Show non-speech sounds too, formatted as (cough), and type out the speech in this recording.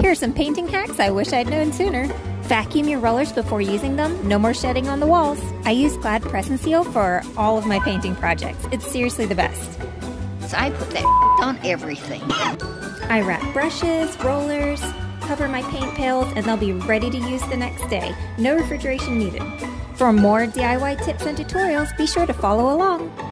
Here are some painting hacks I wish I'd known sooner. Vacuum your rollers before using them. No more shedding on the walls. I use Glad Press and Seal for all of my painting projects. It's seriously the best. So I put that (laughs) on everything. I wrap brushes, rollers, cover my paint pails, and they'll be ready to use the next day. No refrigeration needed. For more DIY tips and tutorials, be sure to follow along.